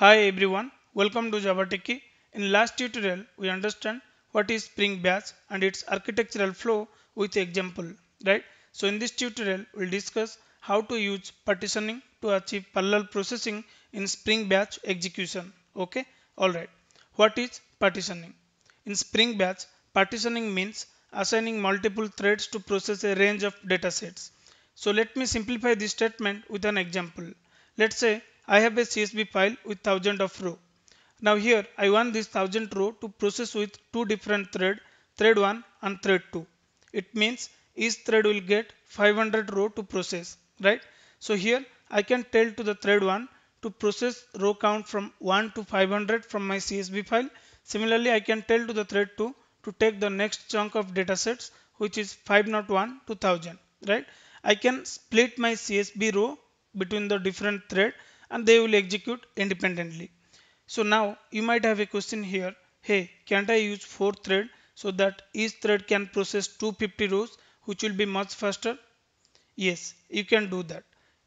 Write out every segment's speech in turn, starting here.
Hi everyone, welcome to Java Techie. In last tutorial, we understand what is Spring Batch and its architectural flow with example, right? So in this tutorial, we'll discuss how to use partitioning to achieve parallel processing in Spring Batch execution. Okay, alright. What is partitioning? In Spring Batch, partitioning means assigning multiple threads to process a range of datasets. So let me simplify this statement with an example. Let's say I have a CSV file with thousand of row. Now here I want this thousand row to process with two different thread, thread 1 and thread 2. It means each thread will get 500 row to process, right? So here I can tell to the thread 1 to process row count from 1 to 500 from my CSV file. Similarly, I can tell to the thread 2 to take the next chunk of datasets which is 501 to 1000, right? I can split my CSV row between the different thread and they will execute independently. So now you might have a question here. Hey, can't I use 4 thread so that each thread can process 250 rows which will be much faster? Yes, you can do that.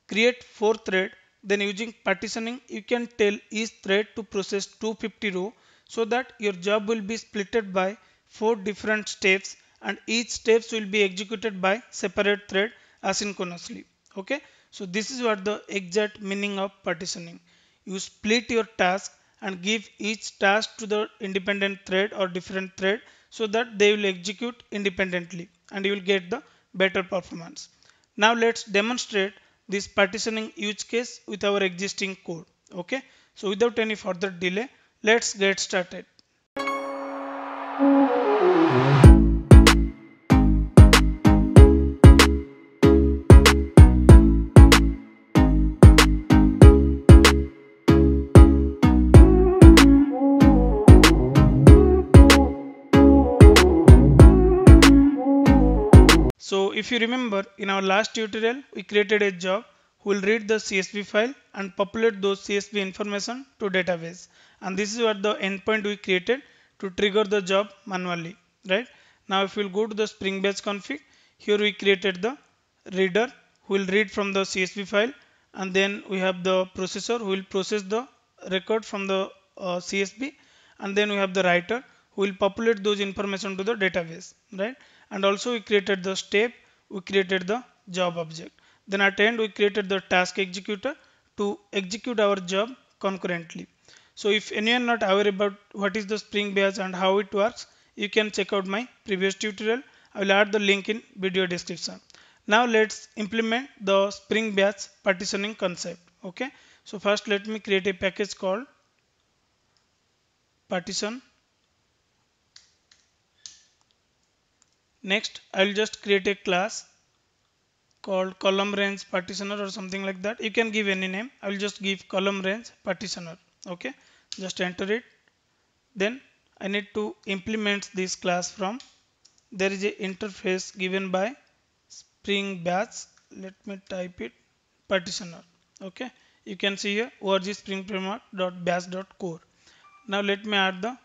Create 4 thread then using partitioning you can tell each thread to process 250 row so that your job will be splitted by 4 different steps and each steps will be executed by separate thread asynchronously okay so this is what the exact meaning of partitioning. You split your task and give each task to the independent thread or different thread so that they will execute independently and you will get the better performance. Now let's demonstrate this partitioning use case with our existing code okay? So without any further delay let's get started if you remember in our last tutorial we created a job who will read the CSV file and populate those CSV information to database. And this is what the endpoint we created to trigger the job manually right? Now if we'll go to the spring batch config here we created the reader who will read from the CSV file. And then we have the processor who will process the record from the uh, CSV and then we have the writer who will populate those information to the database right? And also we created the step we created the job object. Then at end we created the task executor to execute our job concurrently. So if anyone not aware about what is the spring batch and how it works you can check out my previous tutorial. I will add the link in video description. Now let's implement the spring batch partitioning concept. Okay? So first let me create a package called partition Next, I will just create a class called column range partitioner or something like that. You can give any name. I will just give column range partitioner. Okay, just enter it. Then I need to implement this class from there is a interface given by spring batch. Let me type it partitioner. Okay, you can see here org spring. Now let me add the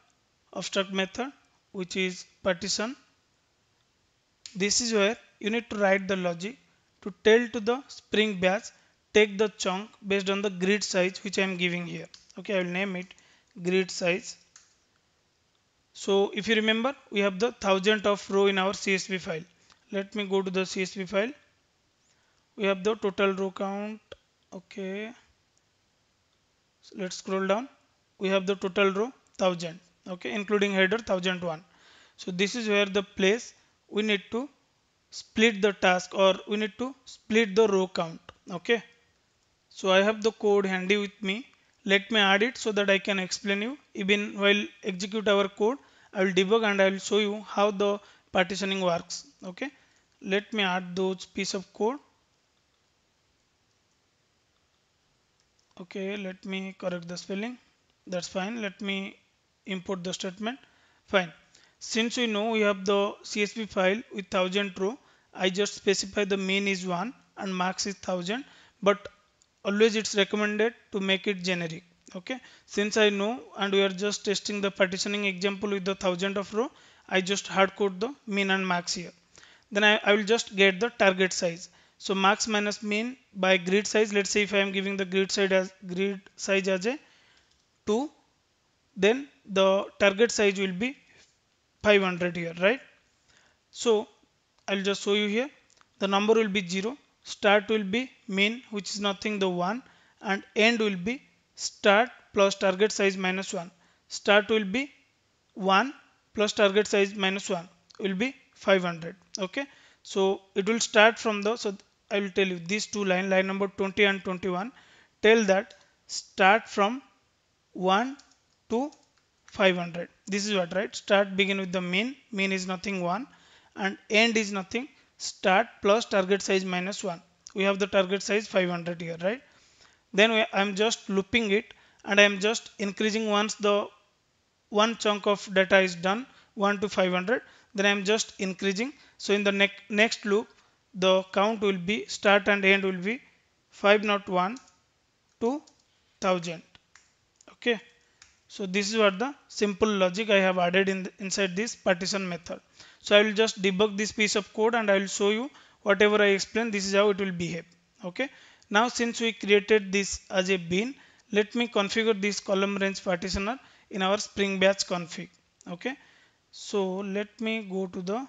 abstract method which is partition this is where you need to write the logic to tell to the spring batch take the chunk based on the grid size which I am giving here. Okay, I will name it grid size. So if you remember, we have the thousand of row in our CSV file. Let me go to the CSV file. We have the total row count. Okay. So let's scroll down. We have the total row thousand. Okay, including header thousand one. So this is where the place we need to split the task or we need to split the row count okay? So I have the code handy with me. Let me add it so that I can explain you. Even while execute our code I will debug and I will show you how the partitioning works okay? Let me add those piece of code. Okay let me correct the spelling. That's fine. Let me import the statement. Fine since we know we have the CSV file with 1000 row, I just specify the mean is 1 and max is 1000 but always it's recommended to make it generic okay? Since I know and we are just testing the partitioning example with the 1000 of row I just hard code the mean and max here. Then I, I will just get the target size. So max minus mean by grid size let's say if I am giving the grid size as grid size as a 2 then the target size will be 500 here right? So I'll just show you here. The number will be 0 start will be min which is nothing the 1 and end will be start plus target size minus 1 start will be 1 plus target size minus 1 will be 500 okay? So it will start from the so I will tell you these two line line number 20 and 21 tell that start from 1 to 500 this is what right? Start begin with the mean. Mean is nothing 1 and end is nothing. Start plus target size minus 1 we have the target size 500 here right? Then we, I'm just looping it and I'm just increasing once the one chunk of data is done 1 to 500 then I'm just increasing. So in the ne next loop the count will be start and end will be 501 to 1000 okay so this is what the simple logic I have added in the, inside this partition method. So I will just debug this piece of code and I will show you whatever I explain this is how it will behave. Okay? Now since we created this as a bean let me configure this column range partitioner in our spring batch config. Okay? So let me go to the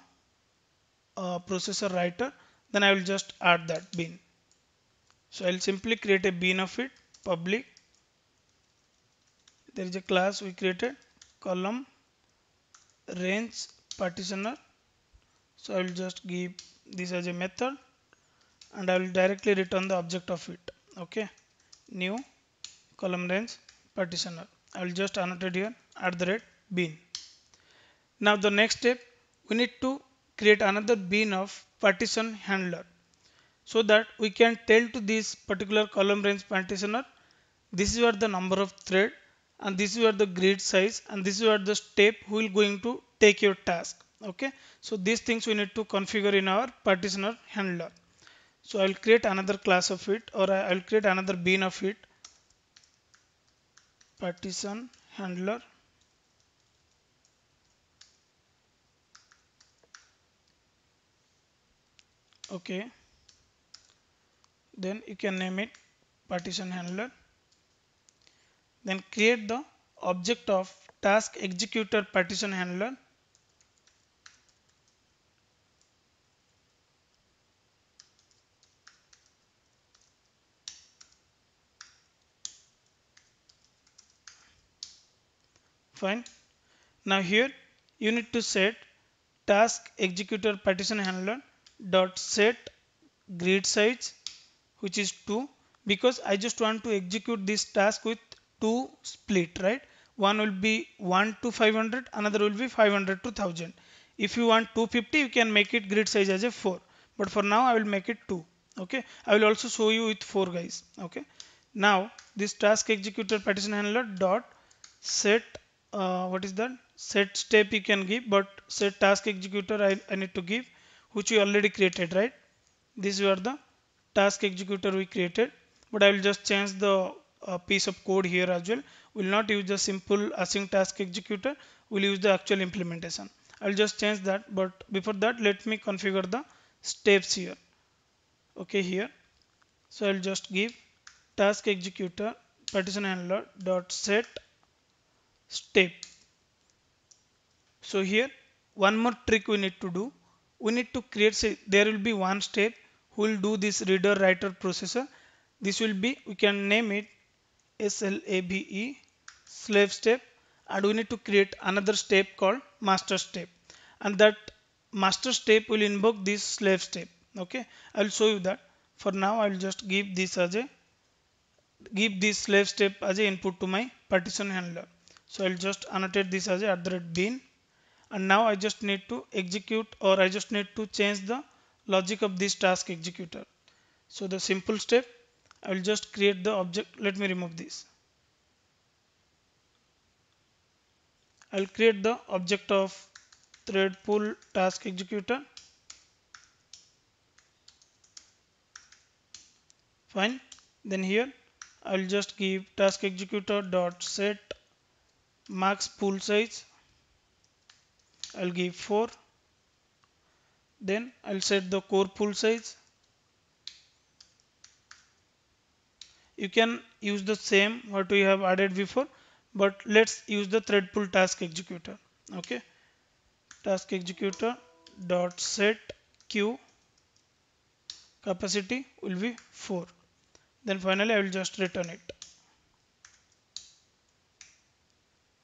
uh, processor writer then I will just add that bean so I'll simply create a bean of it public there is a class we created column range partitioner. So I will just give this as a method and I will directly return the object of it. Okay? New column range partitioner. I will just annotate here at the rate bean now the next step we need to create another bean of partition handler so that we can tell to this particular column range partitioner this is what the number of thread and this is what the grid size and this is what the step who will going to take your task okay? So these things we need to configure in our partitioner handler. So I'll create another class of it or I'll create another bean of it. Partition handler. Okay. Then you can name it partition handler then create the object of task executor partition handler. Fine. Now here you need to set task executor partition handler dot set grid size which is 2 because I just want to execute this task with two split right? One will be 1 to 500 another will be 500 to 1000 if you want 250 you can make it grid size as a 4 but for now I will make it 2 okay? I will also show you with 4 guys okay? Now this task executor partition handler dot set uh, what is that? Set step you can give but set task executor I, I need to give which we already created right? This were the task executor we created but I will just change the uh, piece of code here as well. We will not use the simple async task executor. We'll use the actual implementation. I'll just change that but before that let me configure the steps here. Okay here. So I'll just give task executor partition handler dot set step. So here one more trick we need to do. We need to create say there will be one step who will do this reader writer processor. This will be we can name it slave slave step and we need to create another step called master step. And that master step will invoke this slave step okay? I'll show you that. For now i'll just give this as a give this slave step as a input to my partition handler. So I'll just annotate this as a rate bean and now I just need to execute or I just need to change the logic of this task executor. So the simple step I will just create the object. Let me remove this. I'll create the object of thread pool task executor. Fine. Then here I'll just give task executor dot set max pool size. I'll give 4 then I'll set the core pool size you can use the same what we have added before but let's use the thread pool task executor okay? Task executor dot set queue capacity will be 4 then finally I will just return it.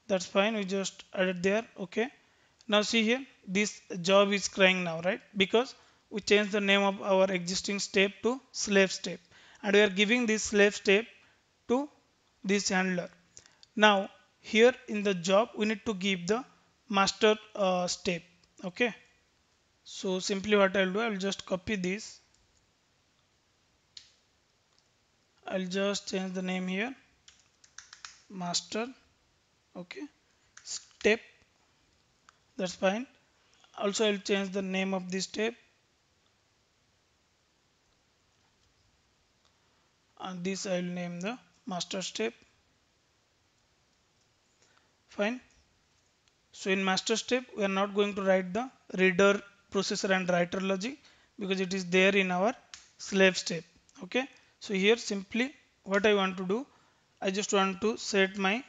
That's fine we just added there okay? Now see here this job is crying now right? Because we changed the name of our existing step to slave step and we are giving this slave step to this handler. Now here in the job we need to give the master uh, step. Okay? So simply what I'll do I'll just copy this. I'll just change the name here. Master. Okay? Step. That's fine. Also I'll change the name of this step and this I'll name the master step. Fine. So in master step we are not going to write the reader processor and writer logic because it is there in our slave step. Okay? So here simply what I want to do I just want to set my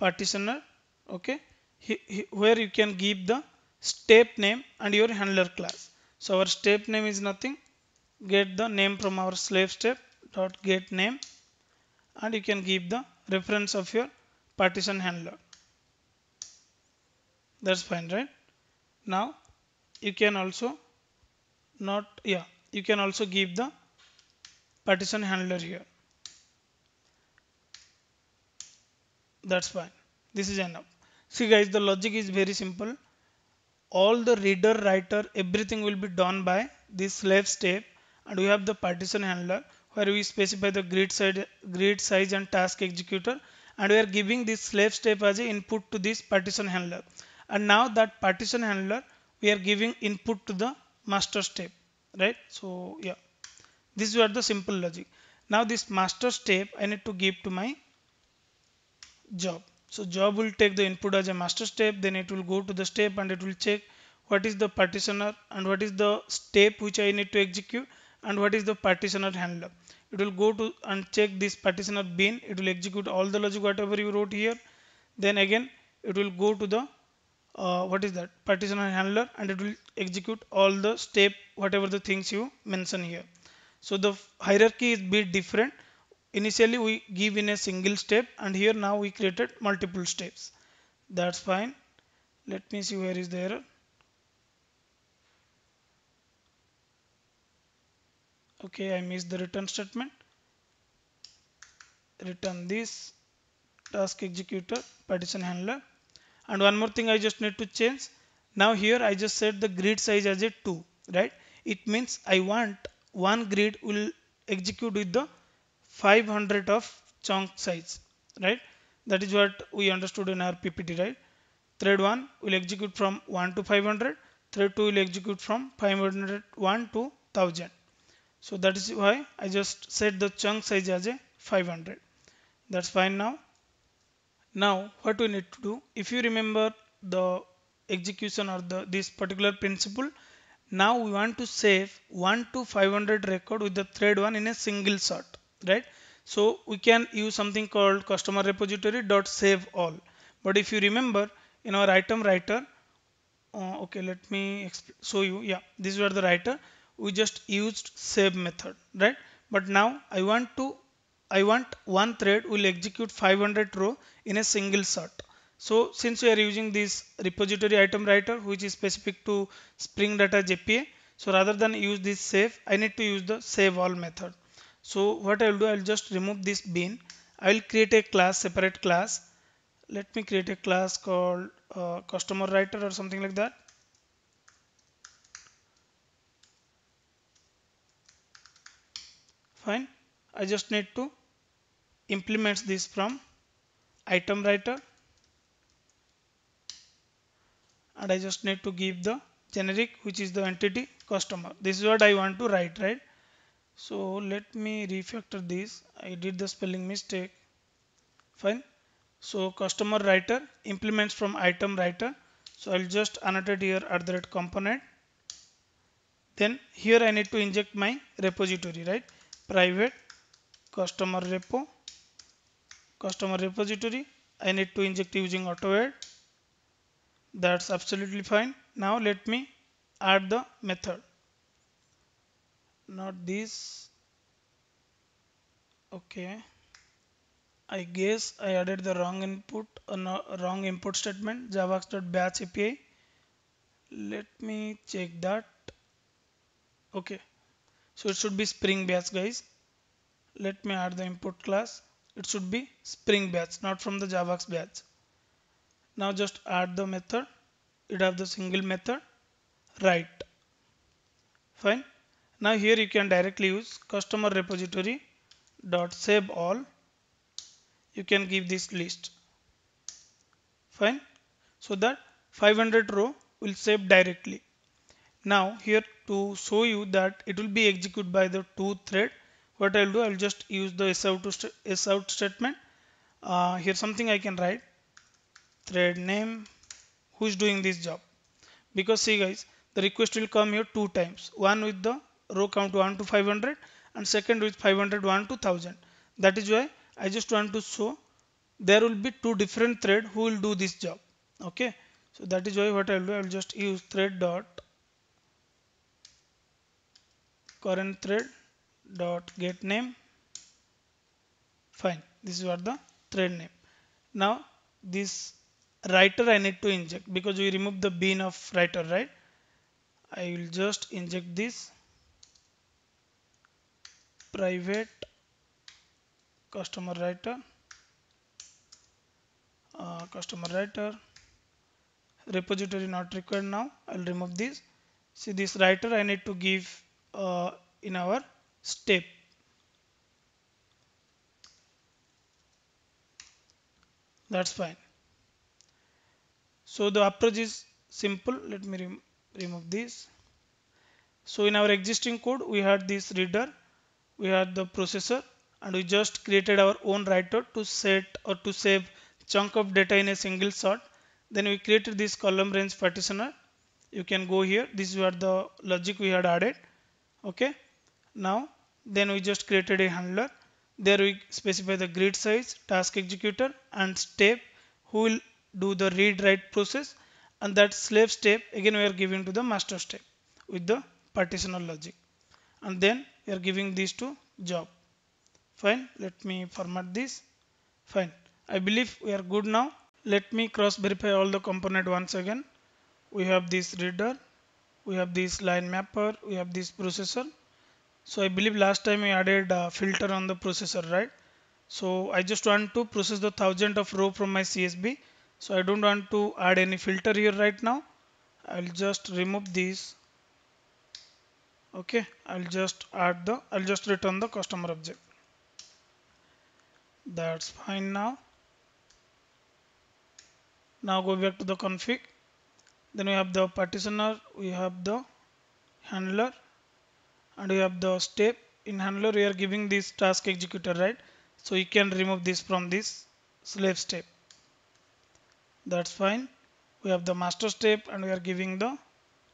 partitioner. Okay? He, he, where you can give the step name and your handler class. So our step name is nothing. Get the name from our slave step dot get name and you can give the reference of your partition handler. That's fine right? Now you can also not yeah you can also give the partition handler here. That's fine. This is enough. See guys the logic is very simple. All the reader writer everything will be done by this slave step and we have the partition handler where we specify the grid size grid size and task executor and we are giving this slave step as a input to this partition handler. And now that partition handler we are giving input to the master step right? So yeah. This is what the simple logic. Now this master step i need to give to my job. So job will take the input as a master step then it will go to the step and it will check what is the partitioner and what is the step which i need to execute and what is the partitioner handler? It will go to and check this partitioner bin. It will execute all the logic whatever you wrote here. Then again it will go to the uh, what is that? Partitioner handler and it will execute all the step whatever the things you mention here. So the hierarchy is bit different. Initially we give in a single step and here now we created multiple steps. That's fine. Let me see where is the error okay I missed the return statement. Return this task executor partition handler. And one more thing I just need to change. Now here I just set the grid size as a 2 right? It means I want one grid will execute with the 500 of chunk size right? That is what we understood in our PPT right? Thread 1 will execute from 1 to 500 thread 2 will execute from 501 to 1000 so that is why I just set the chunk size as a 500 that's fine now now what we need to do, if you remember the execution or the this particular principle, now we want to save 1 to 500 record with the thread 1 in a single shot, right? So we can use something called customer repository dot save all. But if you remember in our item writer, uh, okay, let me show you. Yeah, this is the writer. We just used save method, right? But now I want to I want one thread will execute 500 row in a single shot. So since we are using this repository item writer which is specific to Spring Data JPA, so rather than use this save, I need to use the save all method. So what I will do, I will just remove this bin. I will create a class, separate class. Let me create a class called uh, customer writer or something like that. Fine. I just need to implement this from item writer. And I just need to give the generic which is the entity customer. This is what I want to write right? So let me refactor this. I did the spelling mistake. Fine. So customer writer implements from item writer. So I'll just annotate here at the component. Then here I need to inject my repository right private customer repo customer repository I need to inject using autowired that's absolutely fine. Now let me add the method. Not this. Okay. I guess I added the wrong input uh, wrong input statement javax.batch API let me check that. Okay so it should be spring batch guys. Let me add the input class. It should be spring batch not from the javax batch. Now just add the method. It have the single method. Write. Fine. Now here you can directly use customer repository dot save all. You can give this list. Fine. So that 500 row will save directly. Now here to show you that it will be executed by the two thread. What I'll do I'll just use the sout, to sout statement. Uh, here something I can write. Thread name who is doing this job? Because see guys the request will come here two times. One with the row count 1 to 500 and second with 500 1 to 1000 that is why I just want to show there will be two different thread who will do this job. Okay? So that is why what I'll do I'll just use thread dot current thread dot get name. Fine. This is what the thread name. Now this writer I need to inject because we remove the bean of writer right? I will just inject this private customer writer uh, customer writer repository not required now. I'll remove this. See this writer I need to give uh, in our step. That's fine. So the approach is simple. Let me rem remove this. So in our existing code we had this reader we had the processor and we just created our own writer to set or to save chunk of data in a single shot then we created this column range partitioner. You can go here. This is what the logic we had added okay? Now then we just created a handler. There we specify the grid size task executor and step who will do the read write process. And that slave step again we are giving to the master step with the partitioner logic. And then we are giving these to job. Fine let me format this. Fine I believe we are good now. Let me cross verify all the component once again. We have this reader we have this line mapper we have this processor. So I believe last time we added a filter on the processor right? So I just want to process the thousand of row from my CSV so I don't want to add any filter here right now. I'll just remove these okay I'll just add the I'll just return the customer object. That's fine now. Now go back to the config then we have the partitioner we have the handler and we have the step. In handler we are giving this task executor right? So you can remove this from this slave step. That's fine. We have the master step and we are giving the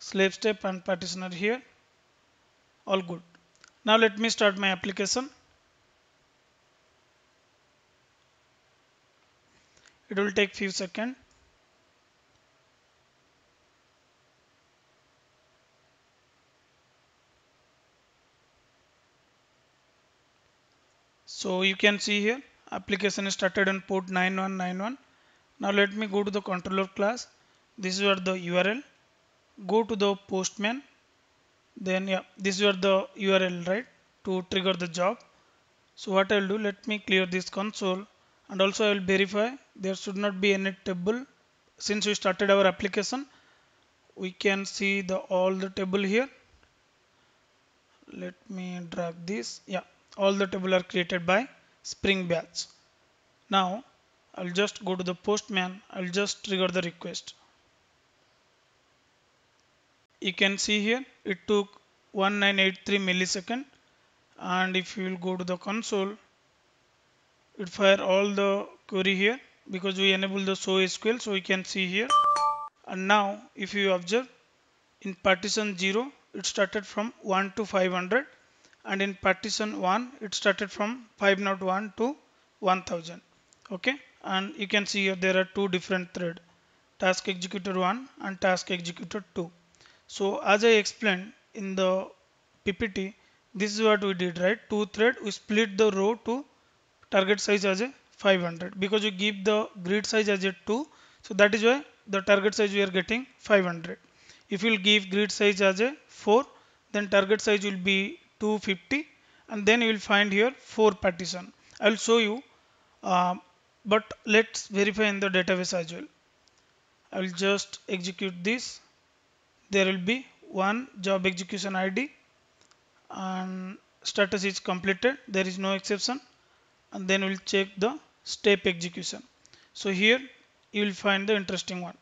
slave step and partitioner here. All good. Now let me start my application. It will take few seconds so you can see here application is started on port 9191 now let me go to the controller class. This is where the url go to the postman. Then yeah this is where the url right to trigger the job. So what i'll do let me clear this console. And also i will verify there should not be any table. Since we started our application we can see the all the table here. Let me drag this. Yeah all the table are created by spring batch. Now I'll just go to the postman. I'll just trigger the request. You can see here it took 1983 millisecond. And if you will go to the console it fire all the query here because we enable the show SQL so we can see here. And now if you observe in partition 0 it started from 1 to 500 and in partition 1 it started from 501 to 1000 okay? And you can see here there are two different thread. Task executor 1 and task executor 2 so as I explained in the PPT this is what we did right? Two thread we split the row to target size as a 500 because you give the grid size as a 2 so that is why the target size we are getting 500 if you will give grid size as a 4 then target size will be 250 and then you will find here 4 partition. I will show you uh, but let's verify in the database as well. I will just execute this. There will be one job execution ID and status is completed. There is no exception. And then we'll check the step execution. So here you will find the interesting one.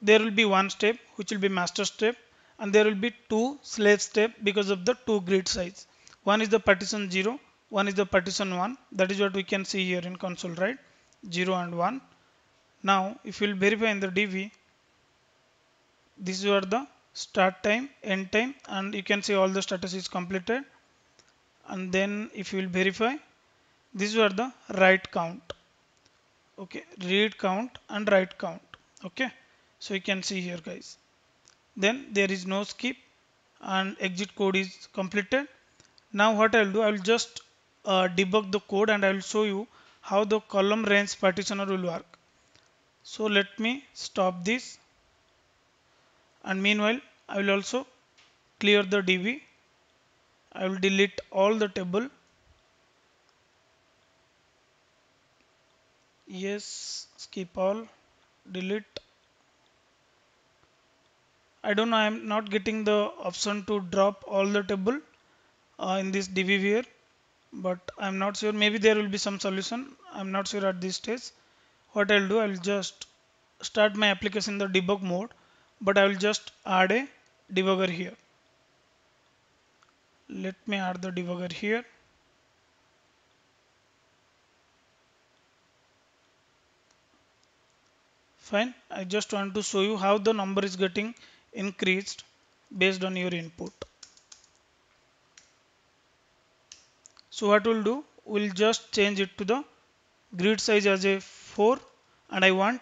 There will be one step which will be master step and there will be two slave step because of the two grid size. One is the partition 0 one is the partition 1 that is what we can see here in console right? 0 and 1 now if you will verify in the DB these are the start time end time and you can see all the status is completed. And then if you will verify these are the write count. Okay read count and write count. Okay so you can see here guys then there is no skip and exit code is completed. Now what I'll do I'll just uh, debug the code and I will show you how the column range partitioner will work. So let me stop this. And meanwhile I will also clear the DB I will delete all the table. Yes skip all delete I don't know I am not getting the option to drop all the table uh, in this DBeaver but I'm not sure. Maybe there will be some solution. I'm not sure at this stage. What I'll do I'll just start my application in the debug mode but I will just add a debugger here. Let me add the debugger here. Fine I just want to show you how the number is getting increased based on your input. So what we'll do? We'll just change it to the grid size as a 4 and I want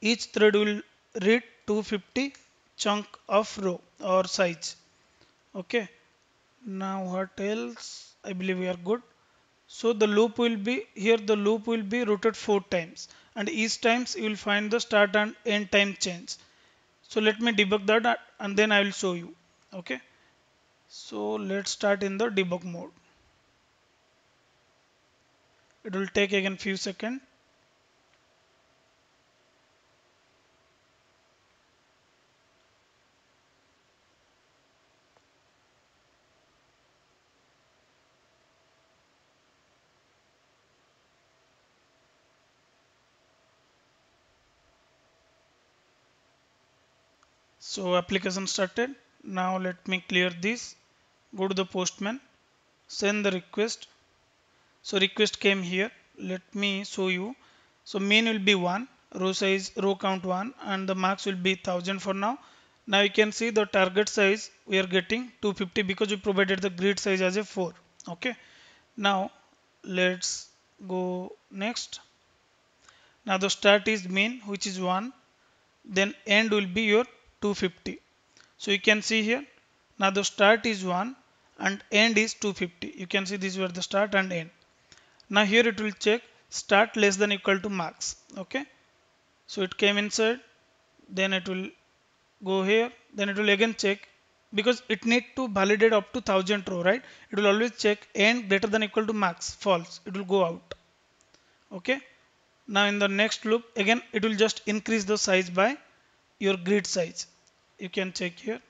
each thread will read 250 chunk of row or size. Okay? Now what else? I believe we are good. So the loop will be here the loop will be routed four times and each times you will find the start and end time change so let me debug that and then I will show you. Okay. So let's start in the debug mode. It will take again few seconds so application started. Now let me clear this. Go to the postman. Send the request. So request came here. Let me show you. So main will be 1 row size row count 1 and the max will be 1000 for now. Now you can see the target size we are getting 250 because we provided the grid size as a 4 okay. Now let's go next. Now the start is main which is 1 then end will be your 250 so you can see here now the start is 1 and end is 250 you can see these were the start and end. Now here it will check start less than equal to max okay? So it came inside then it will go here then it will again check because it need to validate up to 1000 row right? It will always check end greater than equal to max false it will go out okay? Now in the next loop again it will just increase the size by your grid size. You can check here.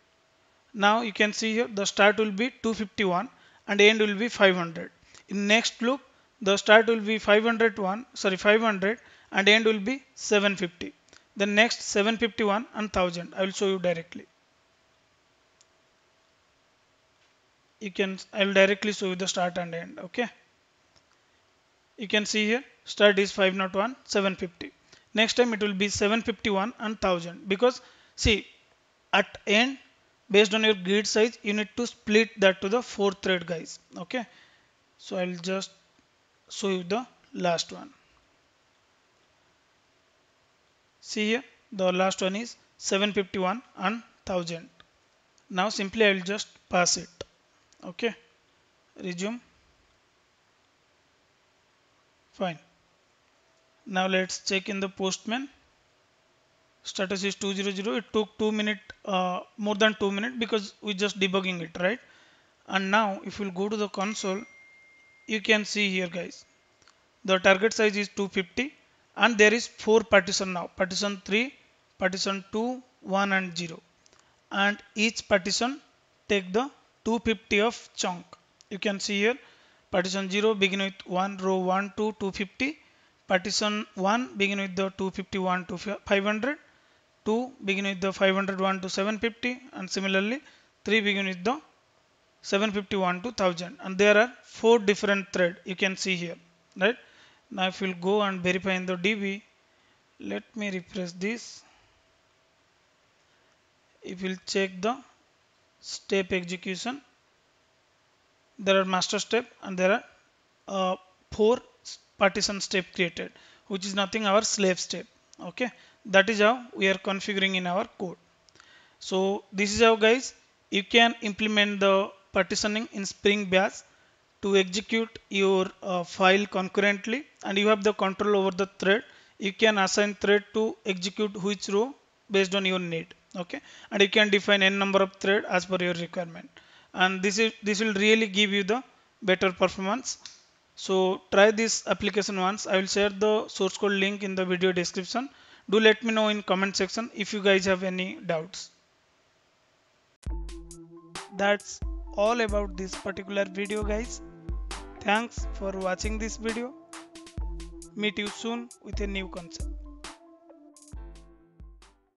Now you can see here the start will be 251 and end will be 500 in next loop the start will be 501 sorry 500 and end will be 750 the next 751 and 1000 I will show you directly. You can I will directly show you the start and end okay? You can see here start is 501 750 next time it will be 751 and 1000 because see at end based on your grid size you need to split that to the four thread guys. Okay? So I'll just show you the last one. See here the last one is 751 and 1000 now simply I will just pass it. Okay? Resume. Fine now let's check in the postman. Status is 200 it took 2 minute uh, more than 2 minutes because we just debugging it right? And now if we'll go to the console you can see here guys. The target size is 250 and there is four partition now. Partition 3 partition 2 1 and 0 and each partition take the 250 of chunk. You can see here partition 0 begin with 1 row 1 to 250 partition 1 begin with the 251 to 500 2 begin with the 501 to 750 and similarly 3 begin with the 751 to 1000 and there are four different thread you can see here right? Now if we'll go and verify in the DB let me refresh this. If we'll check the step execution there are master step and there are uh, four partition step created which is nothing our slave step okay? That is how we are configuring in our code. So this is how guys you can implement the partitioning in spring batch to execute your uh, file concurrently and you have the control over the thread. You can assign thread to execute which row based on your need okay? And you can define n number of thread as per your requirement. And this is this will really give you the better performance so try this application once i will share the source code link in the video description do let me know in comment section if you guys have any doubts that's all about this particular video guys Thanks for watching this video. Meet you soon with a new concept.